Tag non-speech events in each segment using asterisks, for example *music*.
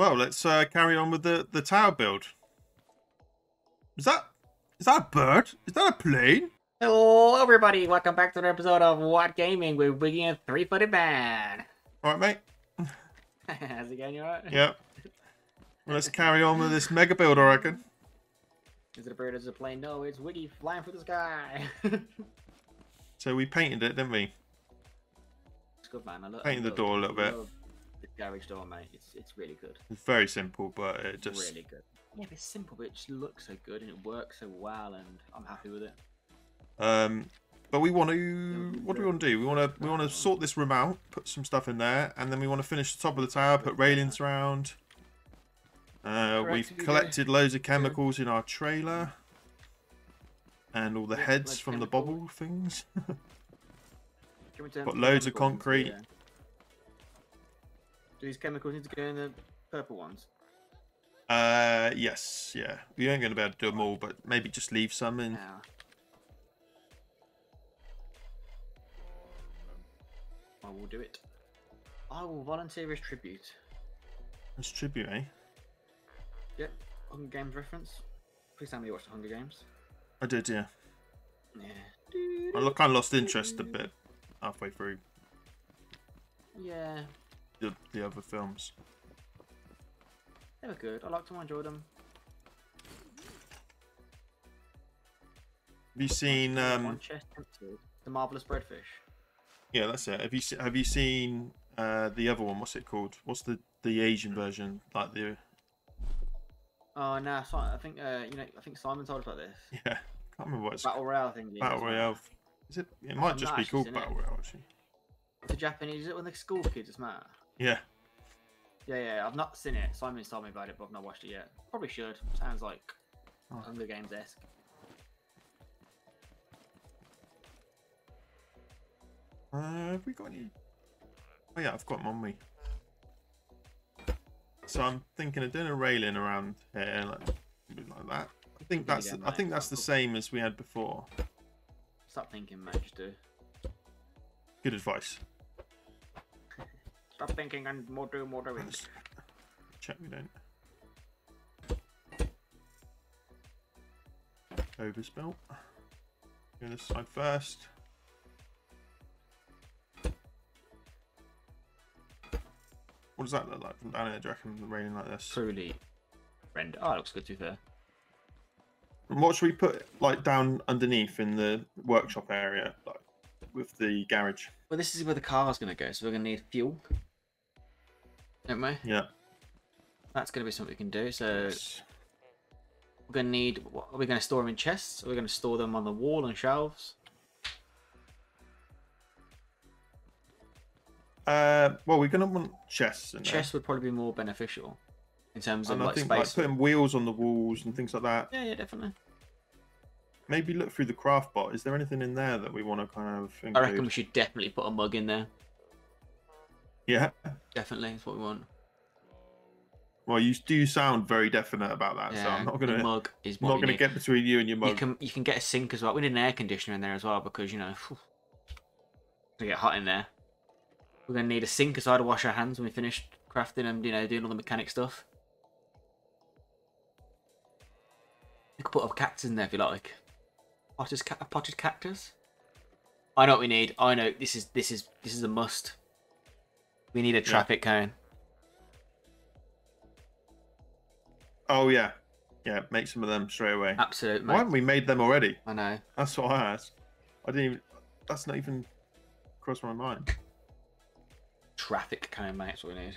Well, let's uh, carry on with the, the tower build. Is that is that a bird? Is that a plane? Hello, everybody. Welcome back to an episode of WAT Gaming with Wiggy and Three Footed Man. All right, mate. *laughs* How's it going? You alright? Yeah. Well, let's carry on with this mega build, I reckon. Is it a bird? Is it a plane? No, it's Wiggy flying through the sky. So we painted it, didn't we? it's good, man. I lo- Painting I the door a little bit. Love The garage door, mate. It's it's really good. It's very simple, but it just really good. Yeah, it's simple, but it just looks so good and it works so well, and I'm happy with it. um. But we want to. What do we want to do? We want to. We want to sort this room out, put some stuff in there, and then we want to finish the top of the tower, put railings around. Uh, we've collected loads of chemicals in our trailer, and all the heads from the chemicals. bobble things. *laughs* Can we turn Got loads of concrete. Do these chemicals need to go in the purple ones? Uh, yes, yeah. We ain't gonna be able to do them all, but maybe just leave some in. Yeah. I will do it. I will volunteer as tribute. As tribute, eh? Yep. Hunger Games reference. Please tell me you watched the Hunger Games. I did, yeah. Yeah. I kind of lost interest a bit halfway through Yeah. The, the other films. They were good. I liked them. I enjoyed them. Have you seen? Um. The Marvelous Breadfish. yeah, that's it. Have you se- have you seen uh, the other one? What's it called? What's the the Asian version? Like the Oh no, Si- I think uh, you know, I think Simon told us about this. *laughs* yeah, can't remember what it's Battle Royale thing. Battle. Royale. Is it? It might I'm just not be actually called seen it. Battle Royale. Actually, The Japanese, is it when the school kids is mad? Yeah. Yeah, yeah, I've not seen it. Simon's told me about it, but I've not watched it yet. Probably should. Sounds like Oh. Hunger Games esque. Uh, have we got any? Oh yeah, I've got them on me. So I'm thinking of doing a railing around here, like, like that. I think Yeah, that's yeah, I think that's the same as we had before. Stop thinking, mate. Just do. Good advice. Stop thinking and more do, more doing. Let's *laughs* check we don't overspill. Go this side first. What does that look like from down here? Do you reckon the railing like this? Truly. Render. Oh, it looks good to be fair. And what should we put like down underneath in the workshop area, like with the garage? Well, this is where the car's going to go, so we're going to need fuel. Don't we? Yeah. That's going to be something we can do. So Yes. we're going to need. What, are we going to store them in chests? Are we going to store them on the wall and shelves? Uh, well, we're gonna want chests. Chests would probably be more beneficial in terms of and I like think space. like putting wheels on the walls and things like that. Yeah, yeah, definitely. Maybe look through the craft bot. Is there anything in there that we want to kind of include? I reckon we should definitely put a mug in there. Yeah. Definitely, that's what we want. Well, you do sound very definite about that, so I'm not gonna mug is not gonna need. get between you and your mug. You can you can get a sink as well. We need an air conditioner in there as well because you know *sighs* to get hot in there. We're gonna need a sink as well to wash our hands when we finish crafting and you know doing all the mechanic stuff. You could put a cactus in there if you like. Potted, ca- potted cactus. I know what we need. I know this is this is this is a must. We need a traffic cone. Oh yeah, yeah. Make some of them straight away. Absolutely. Why haven't we made them already? I know. That's what I asked. I didn't even. That's not even crossed my mind. Traffic cone, mate. That's what we need.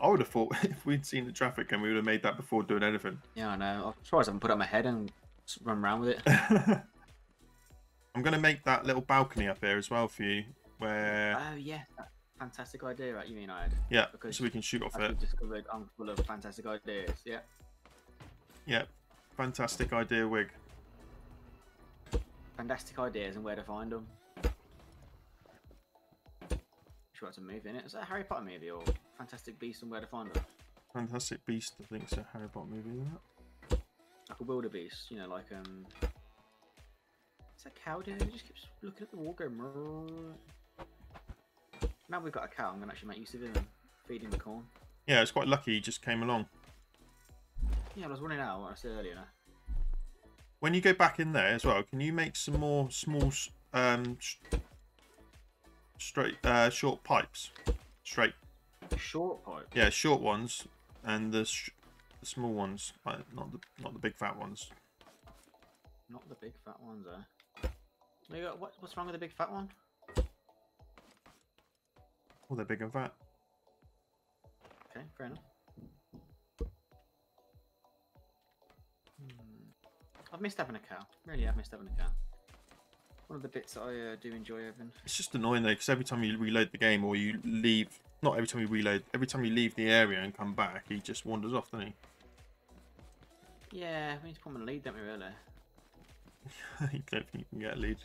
I would have thought *laughs* if we'd seen the traffic and we would have made that before doing anything. Yeah, I know. I'm surprised I haven't put it on my head and run around with it. *laughs* I'm gonna make that little balcony up here as well for you, where Oh yeah, fantastic idea, right? You mean I yeah, because so we can shoot off it. we've discovered, I'm full of fantastic ideas. Yeah. Yeah, fantastic idea, wig. Fantastic ideas and where to find them. Sure, it's a movie in it. Is that a Harry Potter movie or Fantastic Beast and Where to Find Them? Fantastic Beast, I think it's a Harry Potter movie, isn't it? Like a wildebeest, you know, like um. It's a cow doing? It just keeps looking at the wall, going. Now we've got a cow. I'm gonna actually make use of him and feed him the corn. Yeah, it's quite lucky he just came along. Yeah, I was running out. What I said earlier. When you go back in there as well, can you make some more small, um, straight, uh, short pipes? Straight. Short pipe. Yeah, short ones, and the, the small ones, not the not the big fat ones. Not the big fat ones, eh? Got, what, what's wrong with the big fat one? Oh, they're big and fat. Okay, fair enough. Hmm. I've missed having a cow. Really, I've missed having a cow. One of the bits that I uh, do enjoy having. It's just annoying though, because every time you reload the game or you leave, not every time you reload, every time you leave the area and come back, he just wanders off, doesn't he? Yeah, we need to put him in the lead, don't we, really? *laughs* you don't think you can get a lead.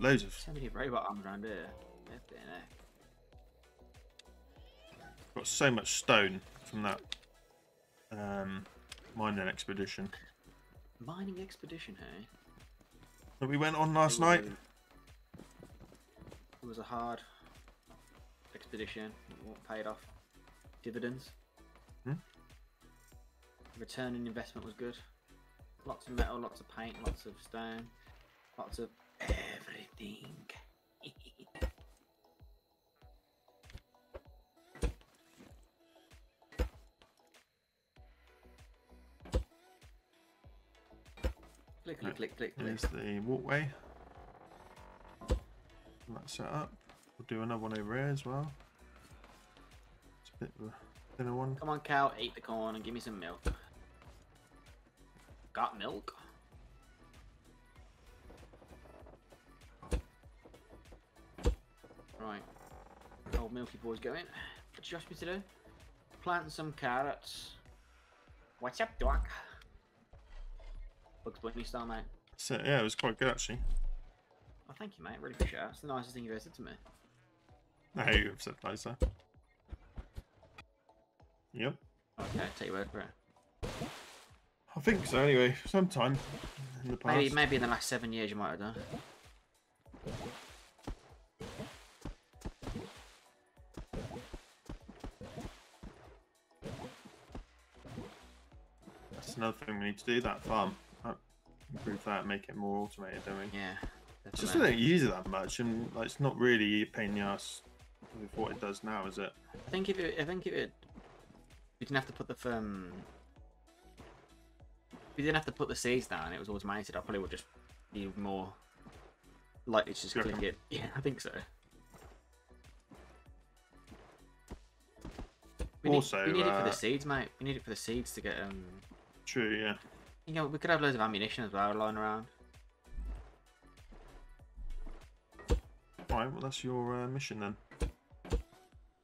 Got loads of, So many robot arms around here. Got so much stone from that um, mining expedition Mining expedition, hey? that we went on last It night. a- It was a hard expedition. What paid off dividends. Hmm? Return on investment was good. Lots of metal, lots of paint, lots of stone, lots of everything. *laughs* click, click, click, click, click. Here's the walkway. That's set up. We'll do another one over here as well. It's a bit of a thinner one. Come on, cow, eat the corn and give me some milk. Got milk? Right. Old Milky Boy's going. What you ask me to do? Plant some carrots. What's up, Doc? Bugs Bunny style, mate. So yeah, it was quite good actually. Oh, thank you, mate. Really appreciate it. It's the nicest thing you've ever said to me. No, you've said nicer. Yep. Okay, take your word for it. I think so anyway, sometime in the past. Maybe, maybe in the last seven years you might have done. That's another thing we need to do, that farm. Uh, Improve that, make it more automated, don't we? Yeah. It's just we don't use it that much, and like, it's not really a pain in the ass with what it does now, is it? I think if it, I think if it, you didn't have to put the um, if you didn't have to put the seeds down, it was automated. I probably would just be more likely to just You click it. *laughs* Yeah, I think so. We Also, need, we need it for uh, the seeds, mate. We need it for the seeds to get um. True, yeah. You know, we could have loads of ammunition as well lying around. Alright, well that's your uh, mission then.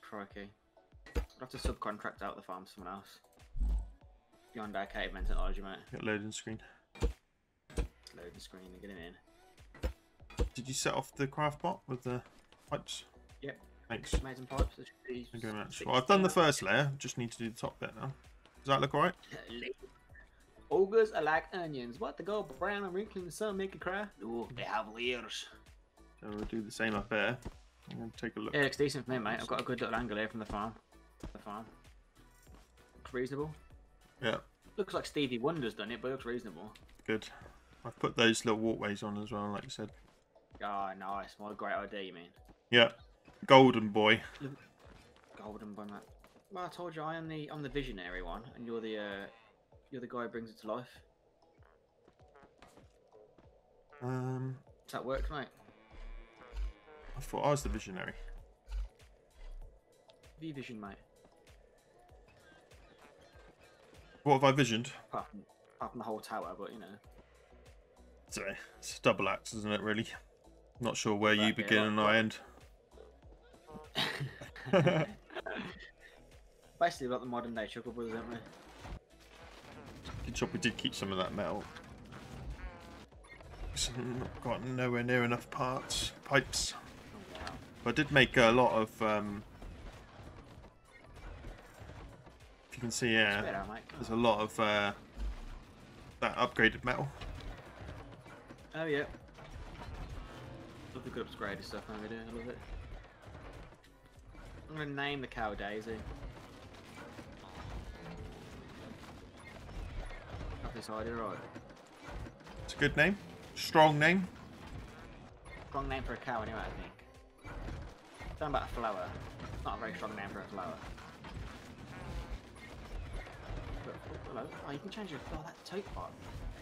Crikey. I'd have to subcontract out the farm to someone else. Beyond our caveman technology, mate. Get loading screen. Loading screen and get him in. Did you set off the craft bot with the pipes? Yep. Thanks. Made some pipes. Thank you very much. Well, I've done the first layer. Just need to do the top bit now. Does that look alright? *laughs* Ogres are like onions. What? They go brown and wrinkly in the sun, make you cry? No, they have layers. So we'll do the same up there. I'm going to take a look. Yeah, it looks decent for me, mate. I've got a good little angle here from the farm. The farm. Looks reasonable. Yeah, Looks like Stevie Wonder's done it, but it looks reasonable. good. I've put those little walkways on as well, like you said. Ah, nice. What a great idea, you mean. Yeah, golden boy. Golden bun that. Well, I told you I am the I'm the visionary one, and you're the uh, you're the guy who brings it to life. Um, Does that work, mate? I thought I was the visionary. V vision, mate. What have I visioned? Apart from, apart from the whole tower, but you know. So it's a double axe, isn't it? Really. Not sure where you Right, yeah, begin and I end. *laughs* Basically, like the modern day Chuckle Brothers, aren't we? We did keep some of that metal. It's not got nowhere near enough parts, pipes. But I did make a lot of. Um, if you can see, yeah, out, mate. Come there's a lot of uh, that upgraded metal. Oh yeah. The good upgraded stuff, man. We do. I love it. I'm gonna name the cow Daisy. This idea right. It's a good name. Strong name. Strong name for a cow, anyway. I think. Something about a flower. Not a very strong name for a flower. But, oh, hello. Oh, you can change your oh, that tote bot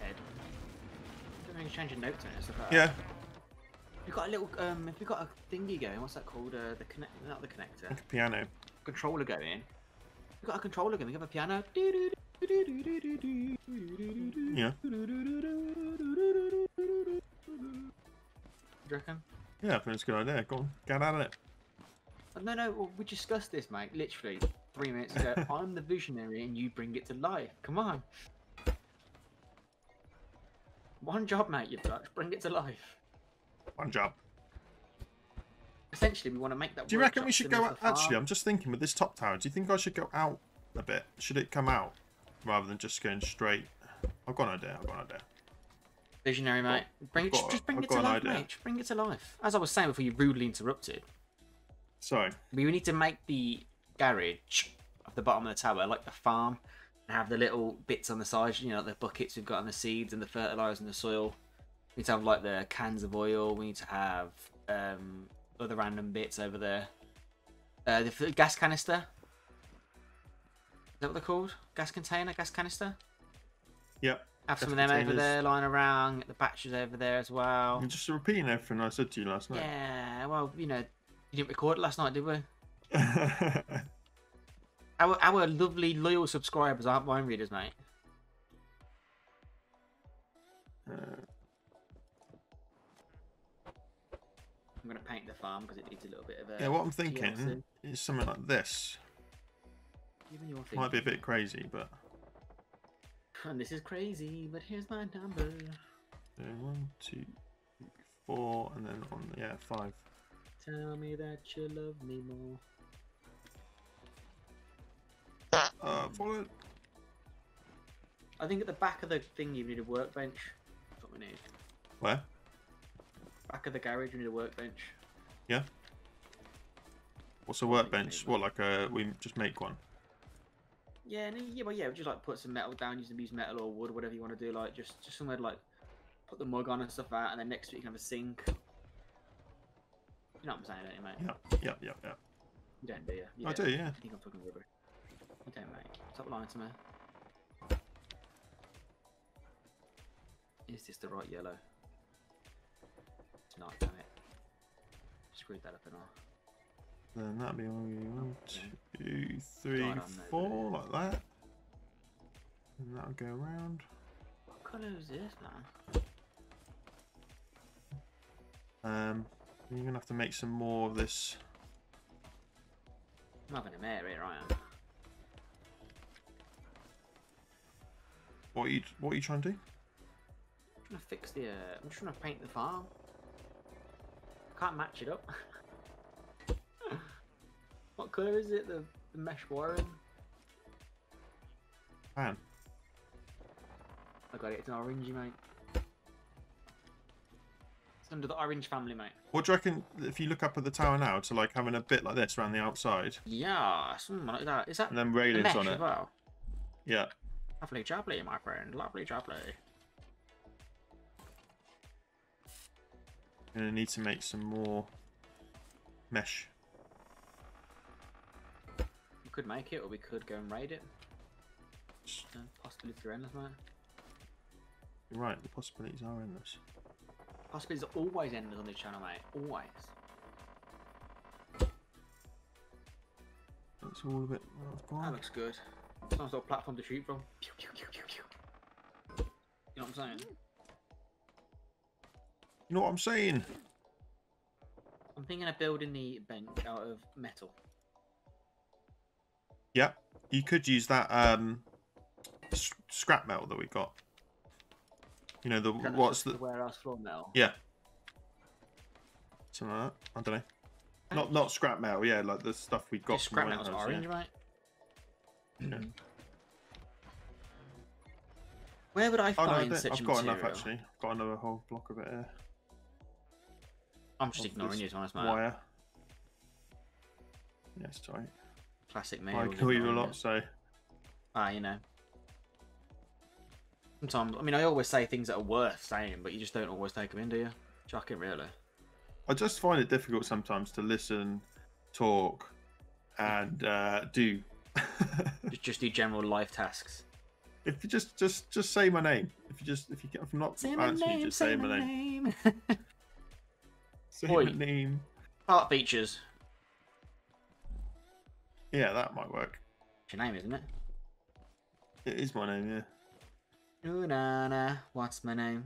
head. I Do you can change your notes on it and stuff like that. Yeah. You've got a little, um, if you've got a thingy going, what's that called? Uh, the connect, not the connector, Like a piano. controller going. You've got a controller going. You have got a piano. Yeah. Do you reckon? Yeah, I think it's a good idea. Go on, get at it. Oh, No, no, well, we discussed this, mate. Literally three minutes ago. *laughs* I'm the visionary, and you bring it to life. Come on. One job, mate. You've got. Bring it to life. One job. Essentially, we want to make that. Do you reckon we should go? the Actually. I'm just thinking with this top tower. Do you think I should go out a bit? Should it come out rather than just going straight? I've got an idea. I've got an idea. Visionary, mate. Bring it. Got- just bring I've it to life, idea. mate. Just bring it to life. As I was saying before, you rudely interrupted. So, We need to make the garage at the bottom of the tower like the farm and have the little bits on the sides, you know, the buckets we've got on the seeds and the fertilizer and the soil. We need to have like the cans of oil. We need to have um, other random bits over there. Uh, the gas canister. That what they're called? Gas container, gas canister. yep. Have some of them over there lying around. Get the batteries over there as well. Just repeating everything I said to you last night. Yeah, well, you know, you didn't record it last night, did we? *laughs* Our our lovely loyal subscribers aren't mind readers, mate. Uh, I'm gonna paint the farm because it needs a little bit of a. yeah, what I'm thinking is something like this. Even your thing. Might be a bit crazy, but And this is crazy, but here's my number. uh, one, two, four, and then on yeah five. Tell me that you love me more. Uh, follow. I think at the back of the thing you need a workbench. That's what we need. Where? Back of the garage we need a workbench. Yeah. What's a workbench? What like a we just make one? Yeah, no, yeah, well, yeah, just like put some metal down, use use metal or wood, whatever you want to do. Like just just somewhere to like put the mug on and stuff out, and then next to it you can have a sink. You know what I'm saying, don't you, mate? Yeah, yeah, yeah, yeah. You don't, do you? I do, yeah. I think I'm fucking rubber. You don't, mate. Stop lying to me. Is this the right yellow? It's not, damn it. Screwed that up and all. Then that'd be one, two, three, God, I'm no four, like that. And that'll go around. What colour is this, man? Um, you're gonna have to make some more of this. I'm having a mare here, I am. What are you What are you trying to do? I'm trying to fix the. Uh, I'm just trying to paint the farm. I can't match it up. *laughs* what colour is it? The, the mesh wiring? Man, I got it. It's an orangey, mate. It's under the orange family, mate. what do you reckon if you look up at the tower now to like having a bit like this around the outside Yeah, something like that. Is that and then railings on as it? well? Yeah. Lovely jubbly, my friend. Lovely jubbly. Gonna need to make some more mesh. Could make it, or we could go and raid it. Uh, possibilities are endless, mate. You're right, the possibilities are endless. Possibilities are always endless on this channel, mate. Always. That's all of it that I've That got. looks good. Some sort of platform to shoot from. Pew, pew, pew, pew, pew. You know what I'm saying? You know what I'm saying? I'm thinking of building the bench out of metal. Yeah, you could use that um, scrap metal that we got. You know the what's the the warehouse floor metal? yeah. Something like that. I don't know. Not not scrap metal. Yeah, like the stuff we got. This scrap metal's warehouse, orange, yeah. right? Yeah. Where would I Oh no, I find such I've a got material? enough actually. I've got another whole block of it here. I'm just of ignoring you, to honest, mate. wire. Yes, sorry. Classic me. I kill you a lot, so Ah, you know. Sometimes, I mean, I always say things that are worth saying, but you just don't always take them in, do you? Chuck it, really. I just find it difficult sometimes to listen, talk, and uh, do. *laughs* Just, do general life tasks. if you just just just say my name. If you just if you if I'm not answering, you just say, my name. name. *laughs* Say Oi. my name. Art features. Yeah, that might work. It's your name, isn't it? It is my name. Yeah. Ooh, na, na. What's my name?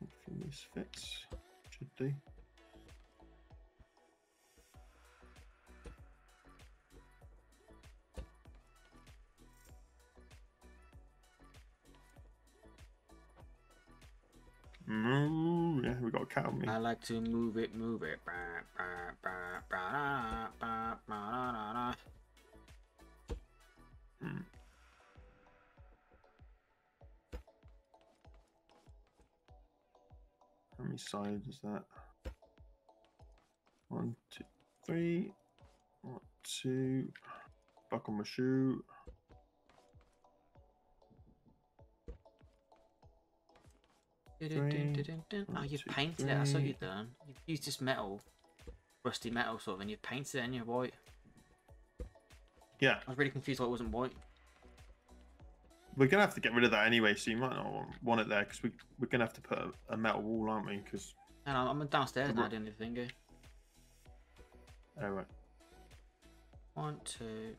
Hopefully this fits. Should do. Moo. Yeah, we got a cat on me. I like to move it, move it. Hmm. How many sides is that? One, two, three. One, two. Buckle my shoe. Oh, you've painted it. That's what you've done. You've used this metal, rusty metal sort of, and you've painted it and you're white. Yeah, I was really confused why it wasn't white. we're gonna have to get rid of that anyway, so you might not want, it there because we we're gonna have to put a, a metal wall, aren't we? Because And I'm downstairs now doing the thingy. oh right, One, two.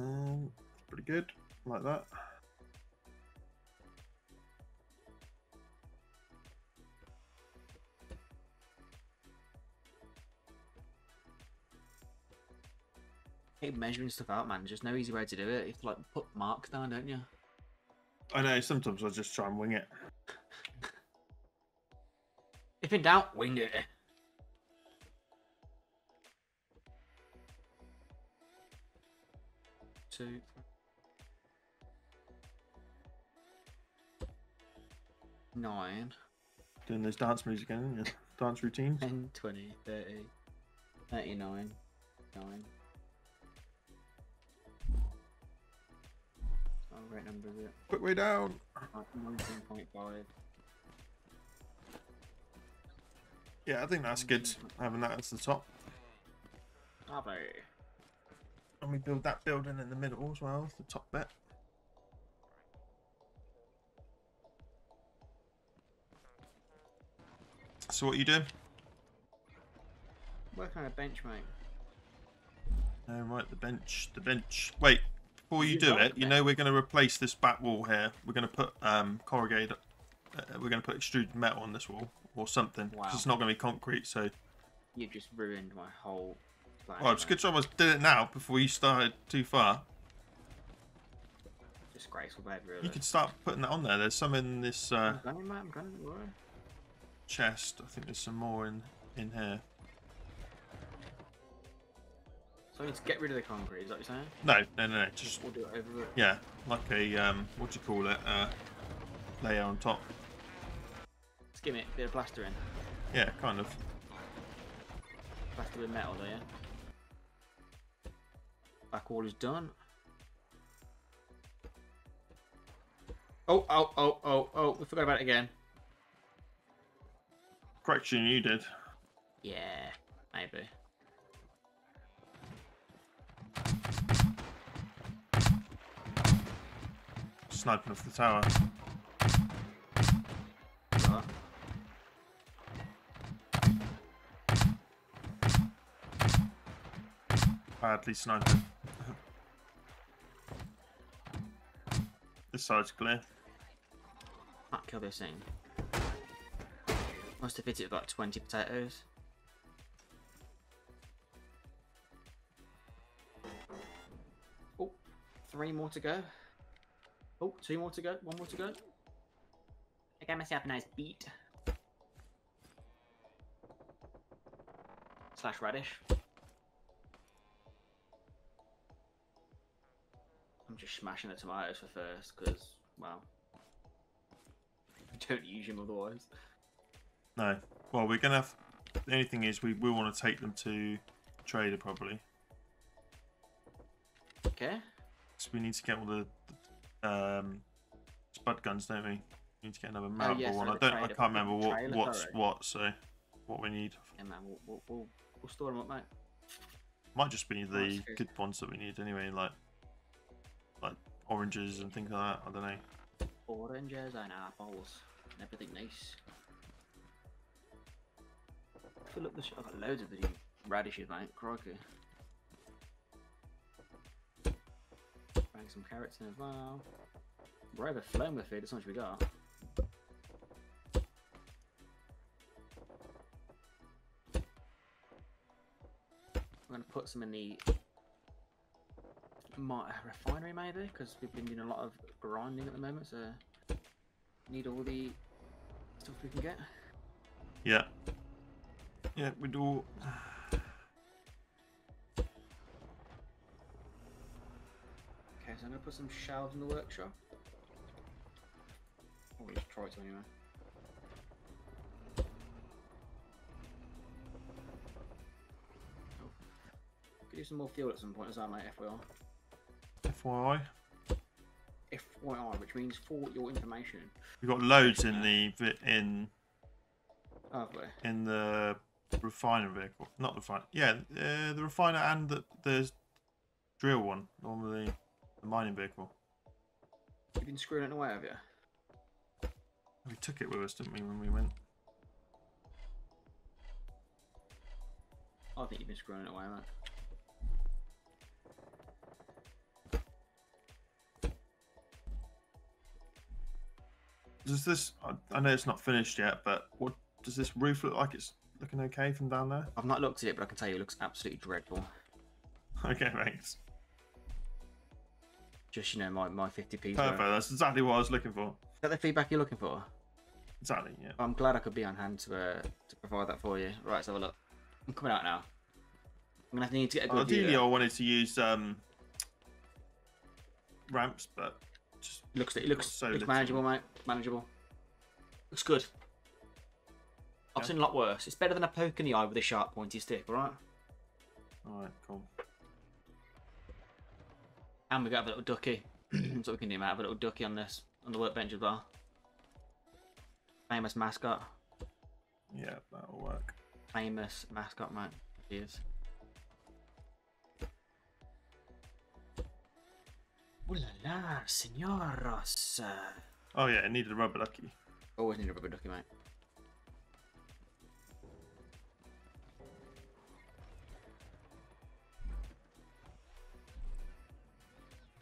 Um, pretty good, like that. Keep measuring stuff out, man. Just no easy way to do it. You have to like put marks down, don't you? I know sometimes I just try and wing it. If in doubt, wing it. Nine, Doing those dance moves again, yeah. dance routines. *laughs* 10, 20, 30, 39, 9. Oh, right number is it? Quick way down. Uh, 19.5. Yeah, I think that's good having that as the top. Lovely. And we build that building in the middle as well, the top bit. So what are you doing? Working on a bench, mate. Oh, right, the bench, the bench. Wait, before you You do it, you know we're going to replace this back wall here. We're going to put um, corrugated, uh, we're going to put extruded metal on this wall or something. 'cause Wow. It's not going to be concrete, so. You've just ruined my whole plan. Well, it's a good job I did it now before you started too far. Disgraceful behaviour, really. You could start putting that on there. There's some in this uh, I'm going, mate. I'm going. don't chest. I think there's some more in, in here. So I need to get rid of the concrete, is that what you're saying? No, no, no, no. Just, We'll do it over it. yeah, like a, um, what do you call it? Uh, layer on top. Skim it, bit of plaster in. Yeah, kind of. Plaster with metal there, yeah? Back wall is done. Oh, oh, oh, oh, oh, we forgot about it again. Correction, you did. Yeah, maybe. Sniping off the tower. That. Badly sniping. This side's clear. Can't kill this thing. Must have hit it about 20 potatoes. Oh, three more to go. Oh, two more to go. One more to go. I got myself a nice beat. slash radish. Just smashing the tomatoes for first because, well, I *laughs* don't use them otherwise. No. Well, we're gonna. Have, the only thing is, we we want to take them to trader probably. Okay. So we need to get all the, the um, spud guns, don't we? We need to get another mountable yes, one. I don't. I can't remember what trailer what's what. So what we need Yeah, man, we'll, we'll, we'll, we'll store them up, mate. might just be the good ones that we need anyway, like oranges and things like that. I don't know. Oranges and apples and everything nice. Fill up the. Sh- I've got loads of the radishes, mate. Crikey. Bang some carrots in as well. We're overflowing with food as much as we got. I'm gonna put some in the mi- refinery maybe because we've been doing a lot of grinding at the moment, so need all the stuff we can get. Yeah. Yeah, we do. Okay, so I'm gonna put some shelves in the workshop. Oh, or just try it anyway. Oh. Could use some more fuel at some point as well, mate, FYI. FYI, FYI, which means for your information. we've got loads in the in in the refiner vehicle. Not the refiner. Yeah, uh, the refiner and the the drill one. Normally, the mining vehicle. You've been screwing it away, have you? We took it with us, didn't we, when we went? I think you've been screwing it away, mate. Does this? I, know it's not finished yet, but what does this roof look like? It's looking okay from down there. I've not looked at it, but I can tell you it looks absolutely dreadful. *laughs* Okay, thanks. Just, you know, my, my 50p. Perfect. That's exactly what I was looking for. Is that the feedback you're looking for? Exactly. Yeah. I'm glad I could be on hand to uh, to provide that for you. Right, let's have a look. I'm coming out now. I'm gonna have to need to get a good Ideally. I wanted to use um ramps, but just Looks it looks so looks little. manageable, mate. Manageable. Looks good. I've Yeah. seen a lot worse. It's better than a poke in the eye with a sharp pointy stick, alright? all right. Cool. And we got a little ducky. *clears throat* That's what we can do, mate. Have a little ducky on this on the workbench as well. Famous mascot. Yeah, that'll work. Famous mascot, mate. He Ooh la la, señoros. Oh yeah, it needed a rubber ducky. Oh, Always need a rubber ducky, mate.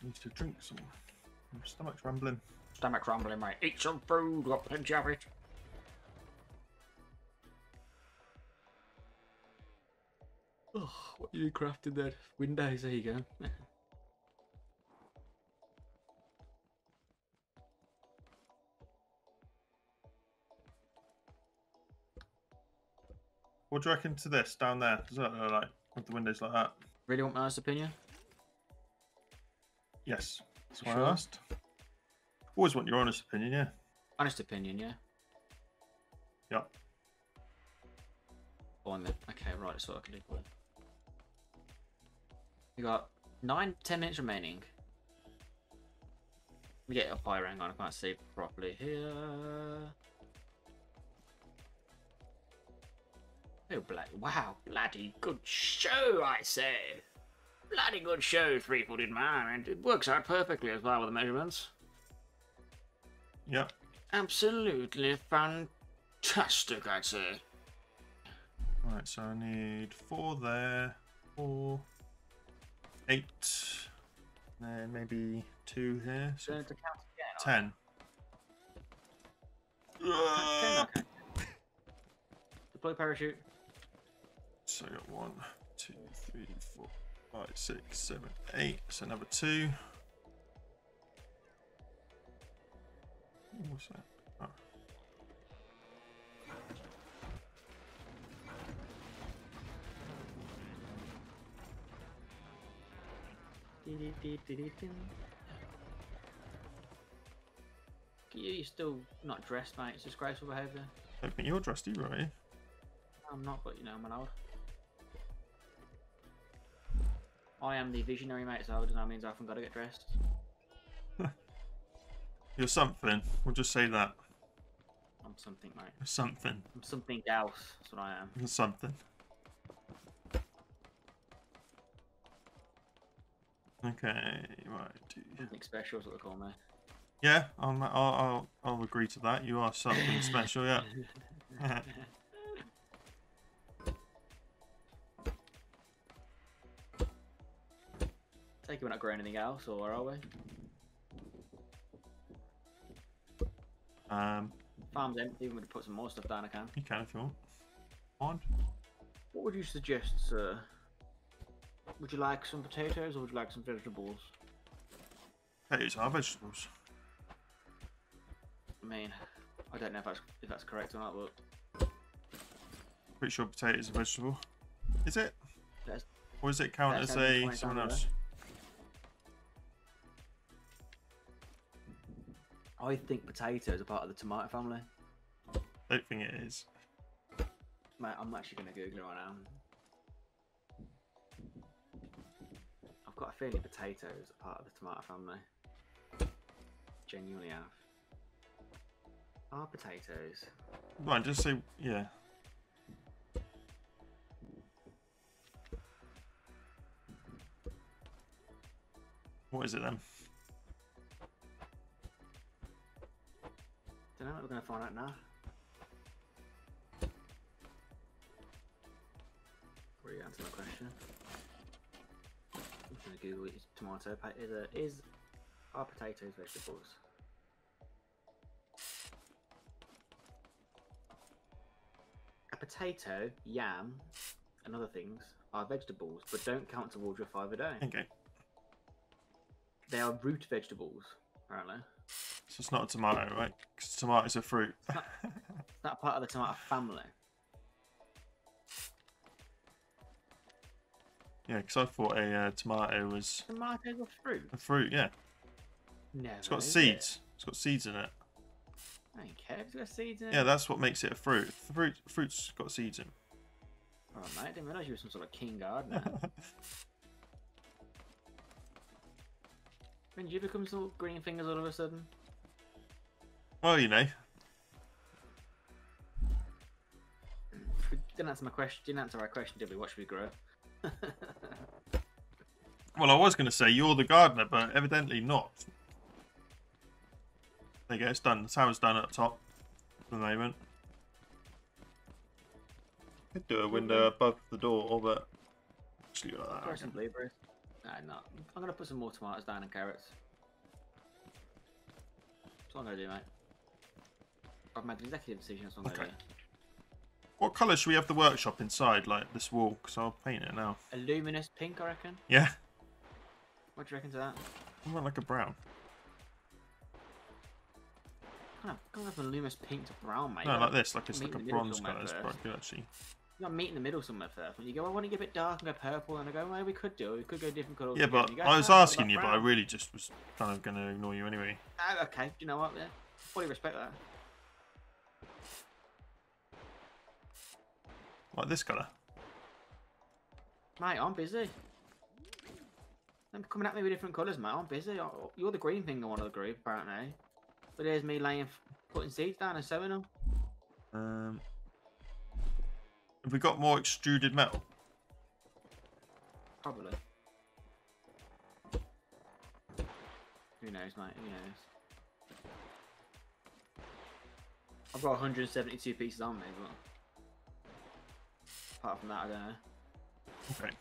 Need to drink some. My stomach's rumbling. Stomach rumbling, mate. Eat some food, got plenty of it. Oh, what you crafted there? Windows, there you go. *laughs* What do you reckon to this down there? Does that look like with the windows like that? really want my honest opinion? Yes. That's why Sure. I asked. Always want your honest opinion, yeah. Honest opinion, yeah. Yep. Fine then. Okay, right, that's what I can do. We got nine, ten minutes remaining. Let me get a higher, hang on, I can't see properly here. Oh, bloody, wow, bloody good show, I say. Bloody good show, three footed man, and it works out perfectly as well with the measurements. Yep. Absolutely fantastic, I'd say. Right, so I need four there, four, eight, then maybe two here, so to count again. ten. Ten. *laughs* Deploy parachute. So I got one, two, three, four, five, six, seven, eight. So another two. What's that? Oh. You're still not dressed, mate. It's disgraceful behaviour. I think you're dressed, are you, right? I'm not, but you know, I'm allowed. I am the visionary, mate, so that means I often got to get dressed. *laughs* You're something. We'll just say that. I'm something, mate. You're something. I'm something else. That's what I am. You're something. Okay, right. Something special is what they call me. Yeah, I'll, I'll, I'll, I'll agree to that. You are something special, yeah. *laughs* *laughs* We're not growing anything else, or are we? um, Farm's empty. We would put some more stuff down. I can. you can if you want. What would you suggest, sir? Would you like some potatoes or would you like some vegetables? Potatoes are vegetables. I mean, I don't know if that's if that's correct or not, but Pretty sure potatoes are vegetable. Is it? That's- Or does it count as a someone else? I think potatoes are part of the tomato family. I don't think it is. Mate, I'm actually going to Google it right now. I've got a feeling potatoes are part of the tomato family. Genuinely have. Are potatoes? Right, just say, yeah. What is it then? Don't know. We're going to find out now. Really answer my question. I'm just to Google it. Tomato. Is, a, is are potatoes vegetables? A potato, yam, and other things are vegetables, but don't count towards your five a day. Okay. They are root vegetables, apparently. So it's not a tomato, right? Because tomatoes are fruit. *laughs* That, not part of the tomato family. yeah, because I thought a uh, tomato was Tomatoes are fruit. a fruit, yeah. No. It's got seeds. It's got seeds in it. It? I don't care if it's got seeds in it. Yeah, that's what makes it a fruit. Fruit, fruit's got seeds in. Oh, mate, I didn't realise you were some sort of king gardener. *laughs* when did you become some green fingers all of a sudden? well, you know, Didn't answer my question. Didn't answer our question, did we? What should we grow? *laughs* Well, I was going to say you're the gardener, but evidently not. There you go, it's done. The tower's done at the top for the moment. Could do a window above the door, but it like that. I grow some reckon. blueberries. No, not. I'm gonna put some more tomatoes down and carrots. That's what I'm gonna do, mate. I've made an executive decision. That's what I'm Okay. gonna What colour should we have the workshop inside, like this wall? Because I'll paint it now. A luminous pink, I reckon. Yeah, What do you reckon to that? I want like a brown. Kind of, kind of a luminous pink to brown, mate. No, like this, like it's like a in the middle bronze colour. It's quite good actually. You gotta meet in the middle somewhere first. When you go, I want to get a bit dark and go purple, and I go, well, we could do. it. We could go different colours. Yeah, but go, I was "Ah, asking about you, but I really just was kind of going to ignore you anyway. Ah, okay, do you know what? Yeah, fully respect that. Like this colour. Mate, I'm busy. I'm coming at me with different colours, mate. I'm busy. You're the green finger one of the group, apparently. But there's me laying, putting seeds down and sowing them. Um, have we got more extruded metal? Probably. Who knows, mate? Who knows? I've got 172 pieces on me, but apart from that, I don't know. Okay.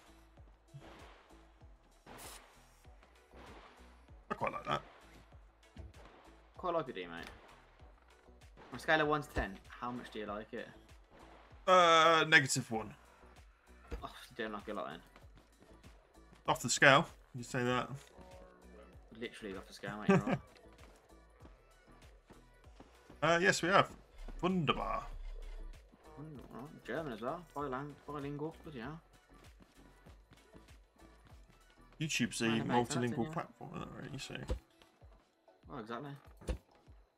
I quite like that. Quite like it, do you, mate? On a scale of 1 to 10, how much do you like it? Uh, negative one. Oh, don't like it a lot then. Off the scale. You say that. Literally off the scale, mate. Right. *laughs* Uh, yes, we have. Wunderbar. Right, German as well. Bilang- bilingual, bloody hell. YouTube's a Trying to make sense, multilingual yeah. platform, isn't it? Really, so Oh, exactly.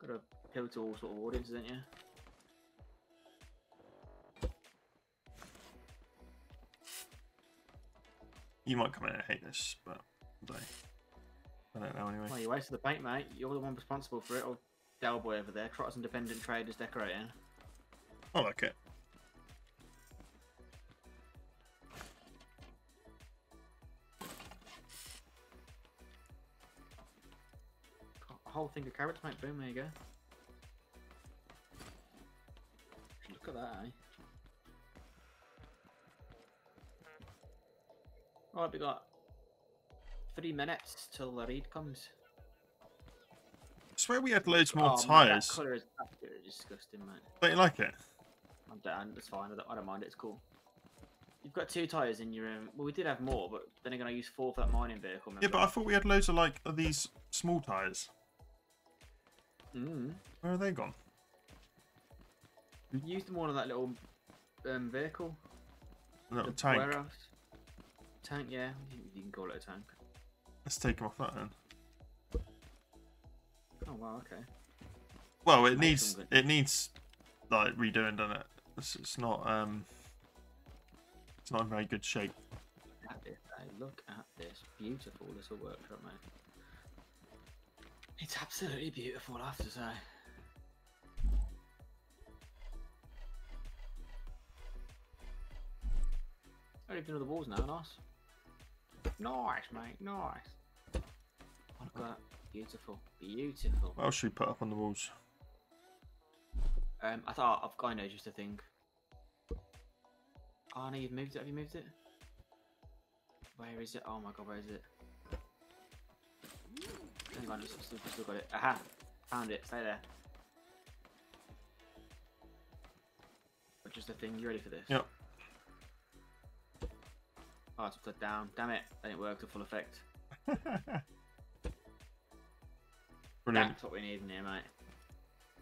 Got to appeal to all sort of audiences, don't you? You might come in and hate this, but I don't, I don't know anyway. Well, you wasted the paint, mate. You're the one responsible for it. Or Del Boy over there, Trotters Independent Traders decorating. I like it. A whole thing of carrots, mate. Boom, there you go. Look at that, eh? Right, we got three minutes till the read comes. I swear we had loads more oh, man, tyres. that colour is absolutely disgusting, mate. Don't you like it? I'm down. That's fine. I don't, I don't mind. it, It's cool. You've got two tyres in your. Um, well, we did have more, but then again, I used four for that mining vehicle. Yeah, but I thought we had loads of like of these small tyres. mm. Where are they gone? You used them all on that little um, vehicle. A little the tank. warehouse. Tank, yeah. You, can call it a tank. Let's take them off that then. Oh wow, okay. Well, it needs it needs like redoing, doesn't it? It's, it's not um, it's not in very good shape. Look at this. eh? Look at this beautiful little workshop, mate. It's absolutely beautiful, I have to say. You've done all the walls now, nice. Nice, mate, nice. Look at that. Beautiful, beautiful. What else should we put up on the walls? Um, I thought I've got no just a thing. Oh no, you've moved it. Have you moved it? Where is it? Oh my god, where is it? Hang on, just, still, still got it. Aha! Found it. Stay there. But just a thing. You ready for this? Yep. Oh, it's upside down. Damn it! That didn't work to full effect. *laughs* Brilliant. That's what we need in here, mate.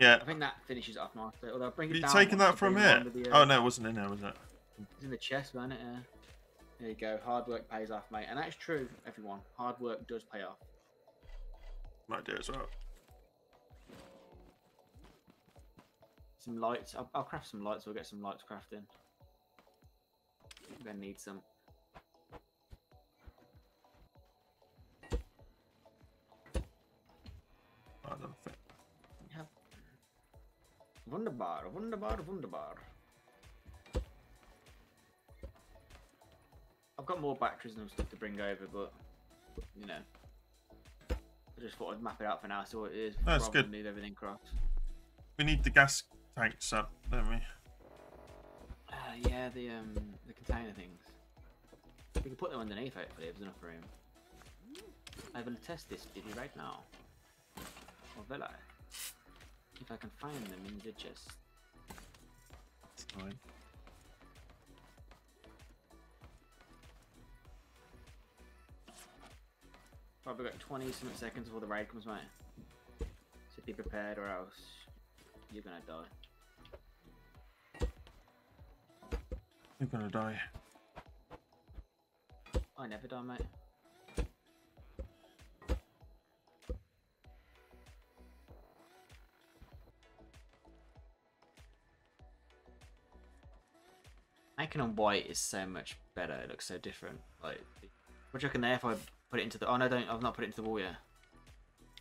Yeah. I think that finishes it off nicely. Although bring it Have you once that from here? the, uh, Oh no, it wasn't in there, was it? It's in the chest, wasn't it? Yeah. There you go. Hard work pays off, mate. And that's true, everyone. Hard work does pay off. Might do as well. Some lights. I'll, I'll craft some lights. We'll get some lights crafting. Gonna need some. I don't think. Yeah. Wunderbar, wunderbar, wunderbar. I've got more batteries and stuff to bring over, but you know, I just thought I'd map it out for now, see what it is. That's good. Leave everything cross. We need the gas tanks up, don't we? Uh, yeah, the um, the container things. We can put them underneath hopefully if there's enough room. I will test this video right now. Or will I? If I can find them in the chest. It's fine. Probably got 20 something seconds before the raid comes, mate. So be prepared or else you're gonna die. You're gonna die. I never die, mate. Making on white is so much better. It looks so different. Like, what do you reckon there if I put it into the? Oh no, don't. I've not put it into the wall yet.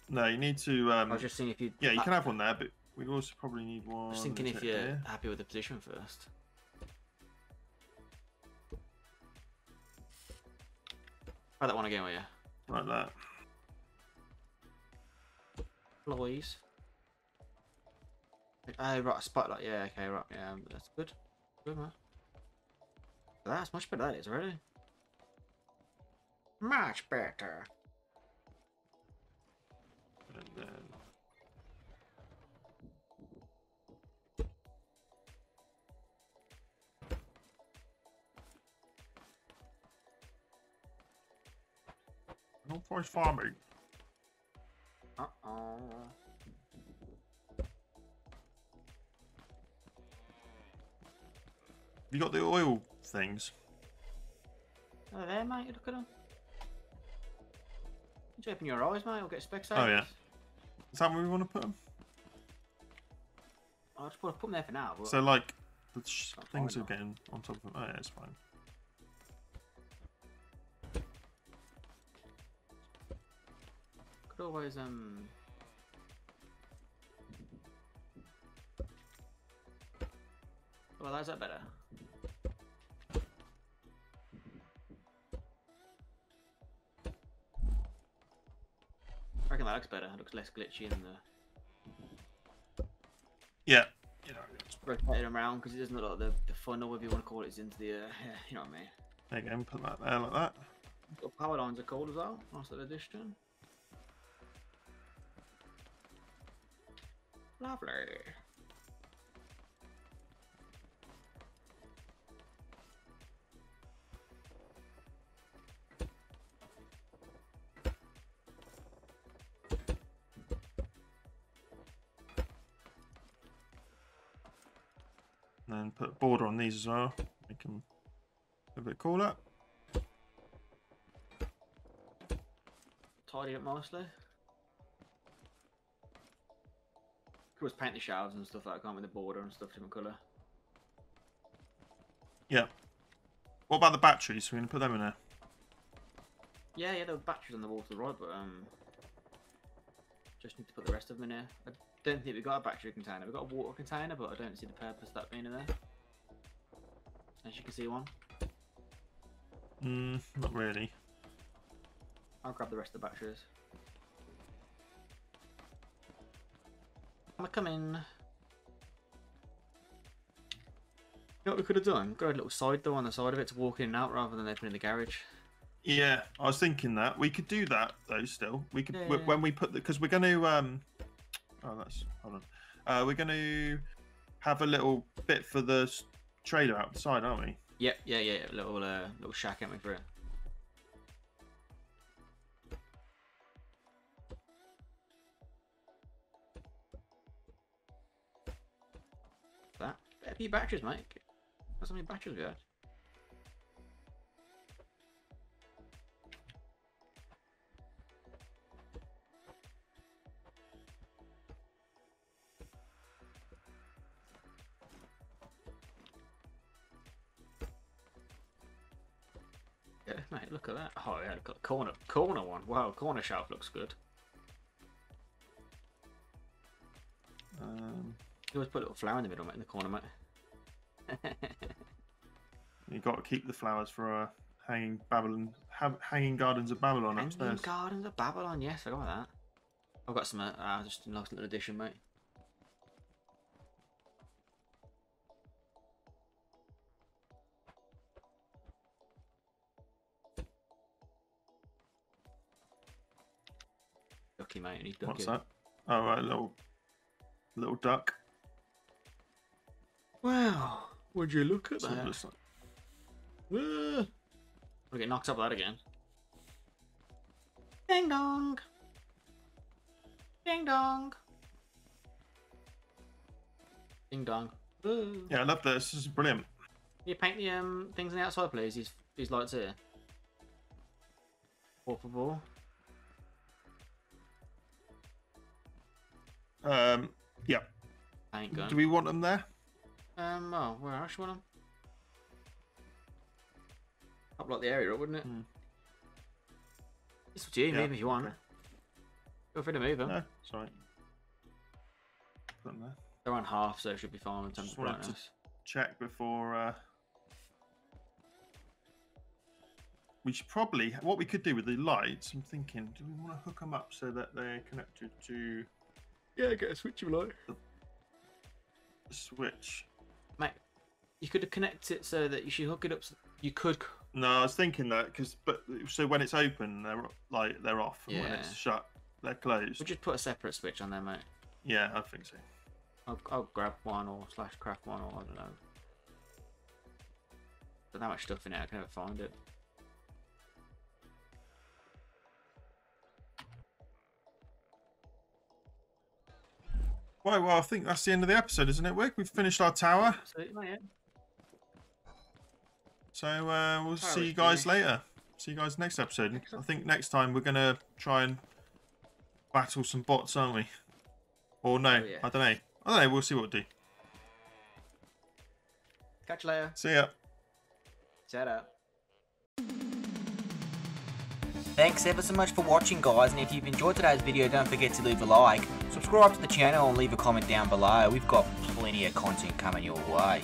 No, you need to. Um, I was just seeing if you. yeah, you can have one there, but we also probably need one. I was thinking if you're here? happy with the position first. Try that one again, will you? like that. Please. Oh, right, a spotlight. Yeah, okay, right. Yeah, that's good. Good, man. That's much better, that is, already. Much better. And then no force farming. Uh-oh. You got the oil things. Oh, there, mate. Look at them. Just open your eyes, mate. Or get spectators. Oh, yeah. Is that where we want to put them? I'll just put, put them there for now. But So like the sh- things are getting on top of them. Oh yeah, it's fine. could always um. Well, that's that better. Looks better. It looks less glitchy and the Yeah. You know, rotating around because it doesn't look like the, the funnel, whatever you want to call it, is into the, uh, *laughs* you know what I mean. there you go. Put that there like that. The power lines are cool as well. Nice little addition. Lovely. These as well. Make them a bit cooler. Tidy up nicely. Could always paint the shelves and stuff like that, can't we? The border and stuff, different colour. Yeah. What about the batteries? We're gonna put them in there. Yeah, yeah, there were batteries on the wall to the right, but um, just need to put the rest of them in here. I don't think we got a battery container. We've got a water container, but I don't see the purpose of that being in there. As you can see, one. Mm, not really. I'll grab the rest of the batteries. I'm gonna come in. You know what we could have done? Got a little side door on the side of it to walk in and out rather than opening the garage. Yeah, I was thinking that we could do that though. Still, we could Yeah, yeah. when we put the because we're going to um. Oh, that's hold on. Uh, we're going to have a little bit for the trailer outside, aren't we? Yep, yeah, yeah, a little uh, little shack at me for it. That better be batteries, mate. That's how many batteries we had. Mate, look at that. Oh yeah, got the corner corner one. Wow, corner shelf looks good. Um, You always put a little flower in the middle, mate, in the corner, mate. *laughs* you got to keep the flowers for uh, hanging Babylon, ha- hanging gardens of Babylon Hanging upstairs. Gardens of Babylon, yes, I got that. I've got some, uh, uh, just a nice little addition, mate. Ducky, mate, need ducky. What's that? Oh, right, a little, little duck. Wow, would you look at So that? looks like- Uh, I'll get knocked up that again. Ding dong. Ding dong. Ding dong. Ooh. Yeah, I love this. This is brilliant. Can you paint the um things on the outside, please? These these lights here. Four Um, yeah. Paint gun. Do we want them there? Um. Oh, where else you want them? Up like the area, wouldn't it? Hmm. It's up to you. Yeah, Maybe if you want. okay. Feel free to move them. No, sorry. Put them there. They're on half, so it should be fine in terms Just of wanted to- brightness. check before uh we should probably what we could do with the lights i'm thinking do we want to hook them up so that they're connected to Yeah, get a switch if you like. the switch Mate, you could connect it so that you should hook it up. So you could. no i was thinking that because but so when it's open they're like they're off and when it's shut they're closed We just put a separate switch on there, mate. yeah i think so I'll, I'll grab one or slash craft one or I don't know. There's that much stuff in it, I can never find it. Right well i think that's the end of the episode isn't it wick we've finished our tower Absolutely, so uh we'll see you guys later see you guys next episode. I think next time we're gonna try and battle some bots, aren't we? Or no, Oh, yeah. I don't know. I don't know. We'll see what we do. Catch you later. See ya. Out. Thanks ever so much for watching guys and if you've enjoyed today's video don't forget to leave a like, subscribe to the channel and leave a comment down below. We've got plenty of content coming your way.